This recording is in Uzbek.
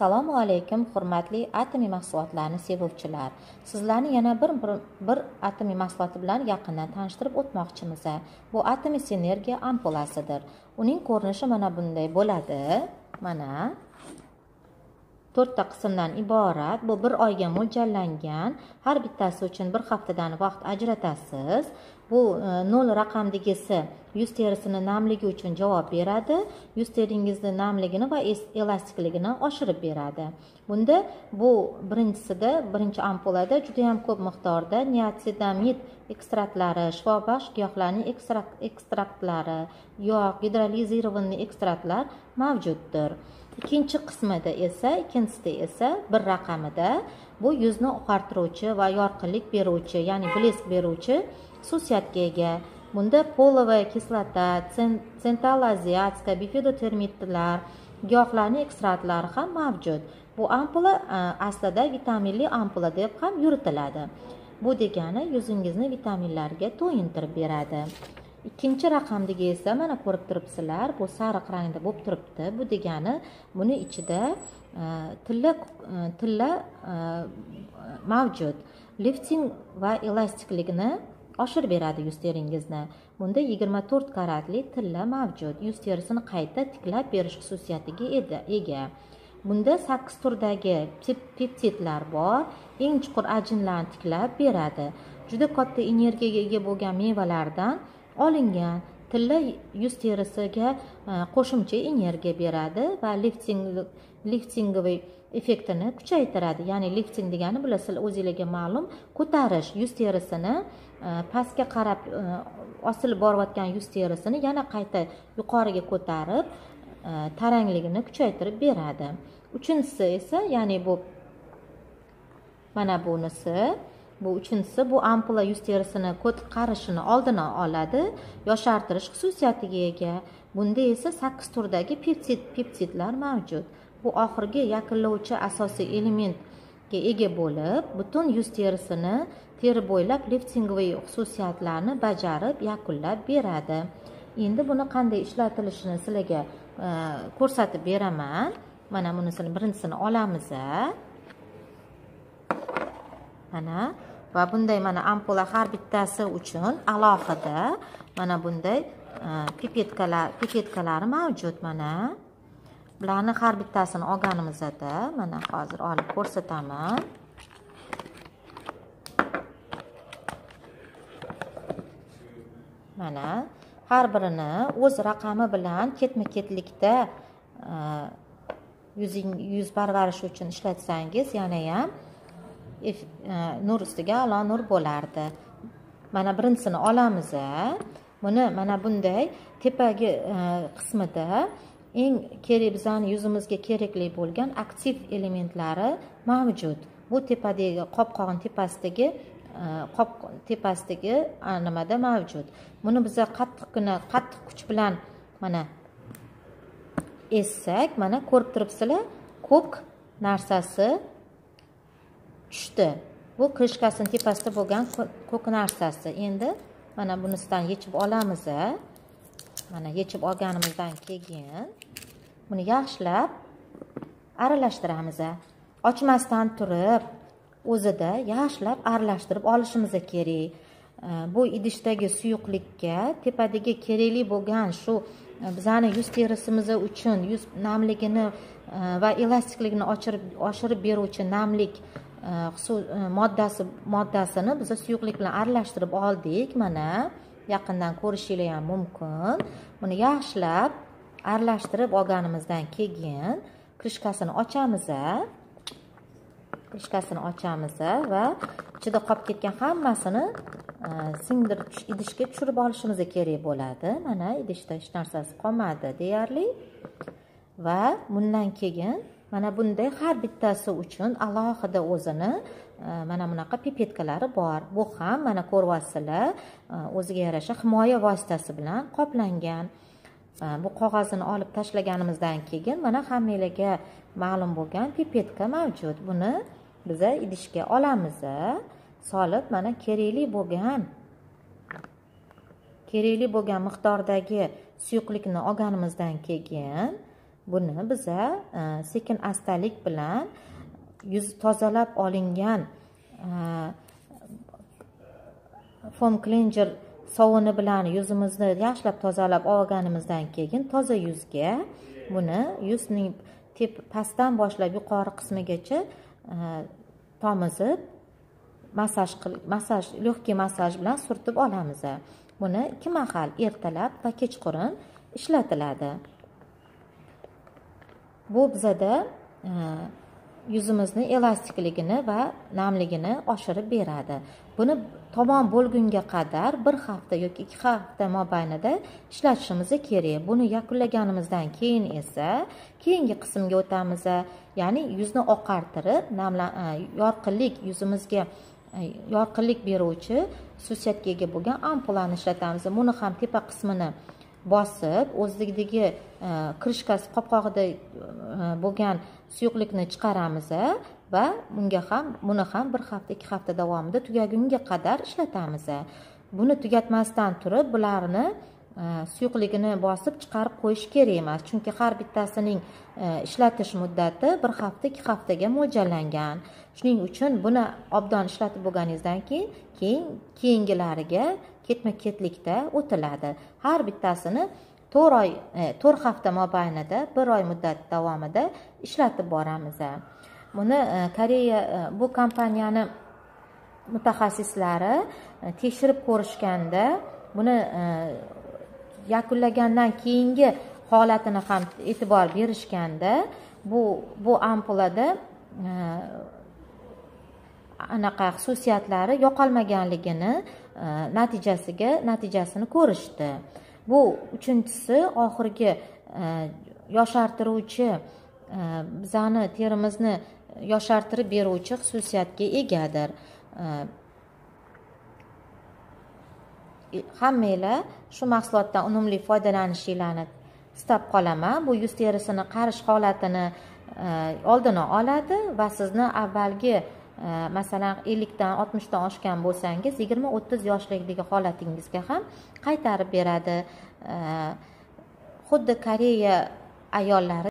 assalomu alaykum hurmatli atomiy mahsulotlarni sevuvchilar. Sizlarni yana bir bir, bir atomiy mahsuloti bilan yaqindan tanishtirib o'tmoqchimiz. Bu atomiy sinergiya ampulasidir. Uning ko'rinishi mana bunday bo'ladi. Mana to'rtta qismdan iborat. Bu bir oyga mo'ljallangan. Har bittasi uchun bir haftadan vaqt ajratasiz. Bu e, nol raqamdagisi yuz terisini namligi uchun javob beradi. Yuz teringizni namligini va elastikligini oshirib beradi. Bunda bu birinchisida birinchi ampulada juda yam ko'p miqdorda niatsidamid ekstraktlari shifobaxsh giyohlarning ekstraktlari yog' gidrolizirованный ekstraktlar mavjuddir. Ikkinchi qismida esa ikkinchisida esa bir raqamida bu yuzni oqartiruvchi va yorqinlik beruvchi ya'ni blesk beruvchi xususiyatga ega. Bunda polovая kislota sentalaziatska bifidotermitlar giyohlarning ekstraktlari ham mavjud. Bu ampula e, aslida vitaminli ampula deb ham yuritiladi. Bu degani yuzingizni vitaminlarga to'yintirib beradi. Ikkinchi raqamdagi esa mana ko'rib turibsizlar bu sariq rangda bo'lib turibdi. Bu degani buni ichida e, tilla e, tilla e, mavjud lifting va elastiklikni oshirib beradi yuz teringizni. Bunda yigirma to'rt karatli tilla mavjud. Yuz terisini qayta tiklab berish xususiyatiga ega. Bunda sakkiz turdagi peptidlar bor. Eng chuqur ajinlarni tiklab beradi. Juda katta energiyaga ega bo'lgan mevalardan olingan tilla yuz terisiga e, qo'shimcha energiya beradi va lifting liftingoviy effektini kuchaytiradi. Ya'ni lifting degani bilasizlar o'zinglarga ma'lum ko'tarish yuz terisini e, pastga qarab e, osilib borayotgan yuz terisini yana qayta yuqoriga ko'tarib E, tarangligini kuchaytirib beradi. Uchinchisi esa ya'ni bu mana bunisi bu uchinchisi bu ampula yuz terisini qarishini oldini oladi. Yoshartirish xususiyatiga ega. Bunda esa sakkiz turdagi peptid peptidlar mavjud. Bu oxirgi yakunlovchi asosiy elementga ega bo'lib butun yuz terisini teri bo'ylab liftingoviy xususiyatlarni bajarib yakunlab beradi. Endi buni qanday ishlatilishini sizlarga ko'rsatib beraman. Mana bunisini birinchisini olamiz mana. Va bunday mana ampula har bittasi uchun alohida mana bunday e, pipetkalar pipetkalari mavjud mana. Bularni har bittasini olganimizda mana hozir olib ko'rsataman. Mana. Har birini o'z raqami bilan ketma ketlikda e, yuzing yuz parvarishi uchun ishlatsangiz yana ham e, nur ustiga alo nur bo'lardi. Mana birinchisini olamiz buni mana bunday tepagi e, qismida eng kerak bizani yuzimizga kerakli bo'lgan aktiv elementlari mavjud. Bu tepadagi qopqog'in tepasidagi qop tepasidagi nimada mavjud buni biza qattiqqina qattiq kuch bilan mana essak mana ko'rib turibsizlar ko'k narsasi tushdi bu krishkasini tepasida bo'lgan ko'k narsasi endi mana bunisidan yechib olamiz mana yechib olganimizdan keyin buni yaxshilab aralashtiramiz ochmasdan turib o'zida yaxshilab aralashtirib olishimiz kerak. Bu idishdagi suyuqlikka tepadagi kerakli bo'lgan shu e, bizani yuz terisimiz uchun yuz namligini e, va elastikligini oshirib oshirib beruvchi namlik e, moddasi moddasini biz suyuqlik bilan aralashtirib oldik. Mana yaqindan ko'rishinglar ham mumkin. Buni yaxshilab aralashtirib olganimizdan keyin krishkasini ochamiz krishkasini ochamiz va ichida qolib ketgan hammasini e, singdirib idishga tushirib olishimiz kerak bo'ladi. Mana idishda hech narsasi qolmadi deyarli. Va bundan keyin mana bunday har bittasi uchun alohida o'zini e, mana bunaqa pipetkalari bor. Bu ham mana ko'ryapsizlar e, o'ziga yarasha himoya vositasi bilan qoplangan. Bu qog'ozini olib tashlaganimizdan keyin mana hammanglarga ma'lum bo'lgan pipetka mavjud. Buni biza idishga olamiz solib mana kerakli bo'lgan. Kerakli bo'lgan miqdordagi suyuqlikni olganimizdan keyin buni biza e, sekin astalik bilan yuz tozalab olingan fom foam sovuni bilan yuzimizni yaxshilab tozalab olganimizdan keyin toza yuzga buni yuzning tep pastdan boshlab yuqori qismigacha Э, tomizib massaj qil massaj легкий massaj bilan surtib olamiz. Buni ikki mahal ertalab va kechqurun ishlatiladi. Bu bizada э, yuzimizni elastikligini va namligini oshirib beradi. Buni tamom bo'lgunga qadar bir hafta yoki ikki hafta mobaynida ishlatishimiz kerak. Buni yakunlaganimizdan keyin esa keyingi qismga o'tamiz. Ya'ni yuzni oqartirib e, yorqinlik yuzimizga e, yorqinlik beruvchi xususiyatga ega bo'lgan ampulani ishlatamiz. Buni ham tepa qismini bosib o'zligidagi e, krishkasi qopqog'ida e, bo'lgan suyuqlikni chiqaramiz e, va bunga ham buni ham bir hafta ikki hafta davomida tugagunga qadar ishlatamiz buni tugatmasdan turib bularni E, suyuqligini bosib chiqarib qo'yish kerak emas. Chunki har bittasining e, ishlatish muddati bir hafta ikki haftaga mo'ljallangan. Shuning uchun buni obdon ishlatib bo'lganingizdan keyin keyin keyingilariga ketma ketlikda o'tiladi. Har bittasini to'rt oy e, to'rt hafta mobaynida bir oy muddat davomida ishlatib boramiz. Buni koreya bu kompaniyani mutaxassislari tekshirib ko'rishganda buni yakunlagandan keyingi holatini ham e'tibor berishganda bu bu ampulada e, anaqa xususiyatlari yo'qolmaganligini e, natijasiga natijasini ko'rishdi. Bu uchinchisi oxirgi e, yoshartiruvchi bizani terimizni yoshartirib beruvchi xususiyatga egadir. Hammanglar shu mahsulotdan unumli foydalanishinglarni istab qolaman. Bu yuz terisini qarish holatini e, oldini oladi va sizni avvalgi e, masalan ellikdan oltmishdan oshgan bo'lsangiz yigirma o'ttiz yoshlikdagi holatingizga ham qaytarib beradi. E, xuddi koreya ayollari